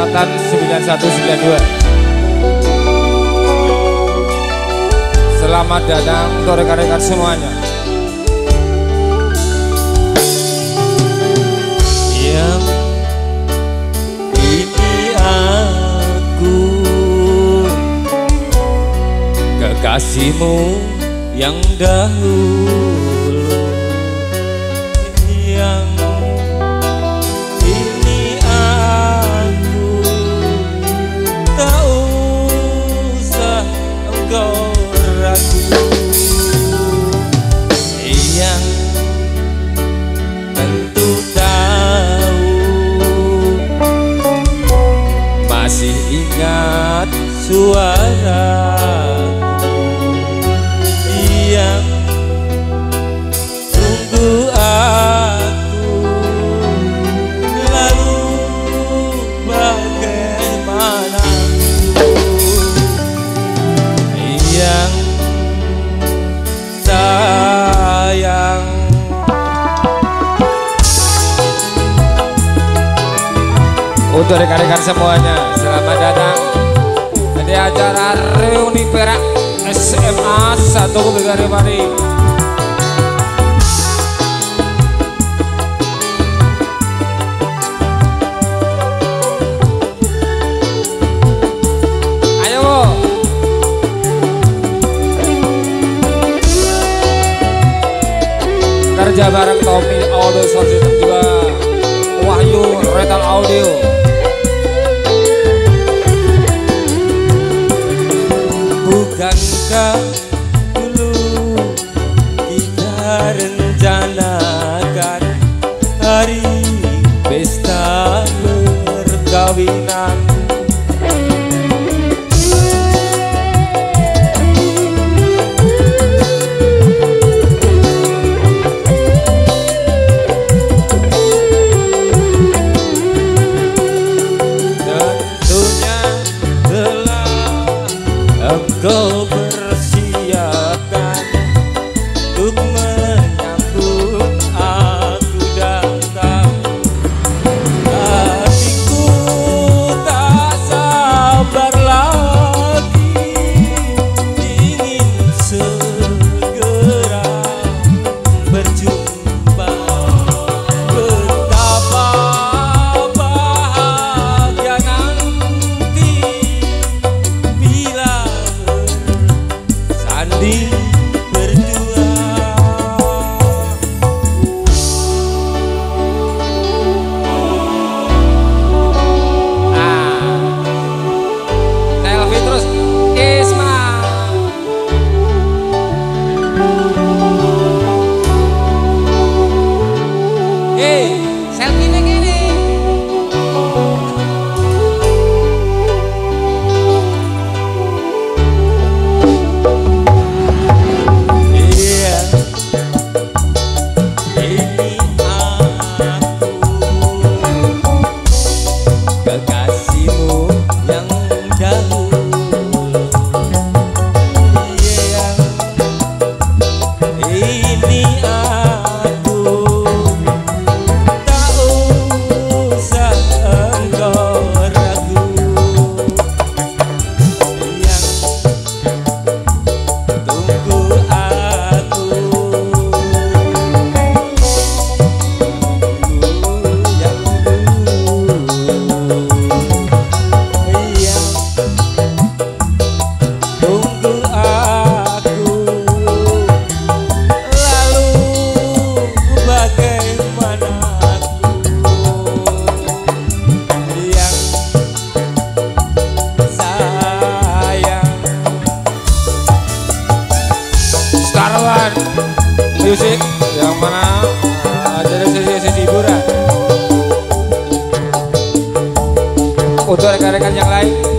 angkatan 9192. Selamat datang untuk rekan-rekan semuanya. Yang ini aku kekasihmu yang dahulu suara yang tunggu aku. Lalu bagaimana yang sayang? Untuk rekan-rekan semuanya, selamat datang di acara reuni perak SMA 1 Bugari Mari. Kerja bareng Tommy Audio Sound System Yeah. Untuk rekan-rekan yang lain.